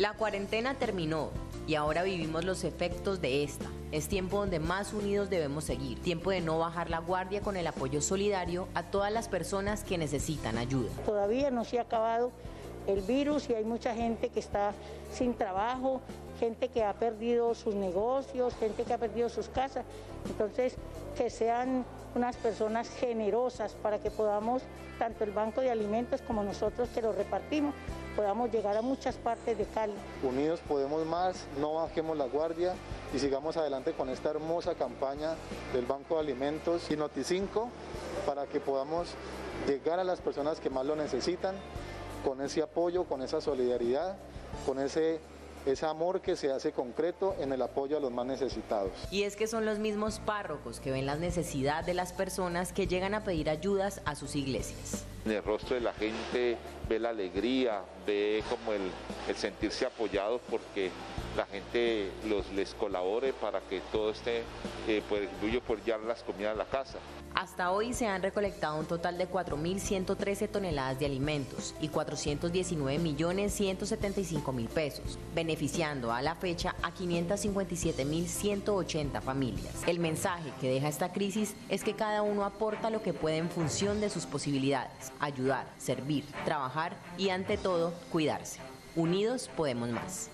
La cuarentena terminó y ahora vivimos los efectos de esta. Es tiempo donde más unidos debemos seguir, tiempo de no bajar la guardia con el apoyo solidario a todas las personas que necesitan ayuda. Todavía no se ha acabado el virus y hay mucha gente que está sin trabajo, gente que ha perdido sus negocios, gente que ha perdido sus casas. Entonces, que sean unas personas generosas para que podamos, tanto el Banco de Alimentos como nosotros que lo repartimos, podamos llegar a muchas partes de Cali. Unidos podemos más, no bajemos la guardia y sigamos adelante con esta hermosa campaña del Banco de Alimentos y Noticinco para que podamos llegar a las personas que más lo necesitan con ese apoyo, con esa solidaridad, con ese ese amor que se hace concreto en el apoyo a los más necesitados. Y es que son los mismos párrocos que ven la necesidad de las personas que llegan a pedir ayudas a sus iglesias. En el rostro de la gente ve la alegría, ve como el, sentirse apoyados porque la gente los, les colabore para que todo esté, eh, pues, por llevar las comidas a la casa. Hasta hoy se han recolectado un total de 4.113 toneladas de alimentos y 419.175.000 pesos, beneficiando a la fecha a 557.180 familias. El mensaje que deja esta crisis es que cada uno aporta lo que puede en función de sus posibilidades, ayudar, servir, trabajar y ante todo cuidarse. Unidos podemos más.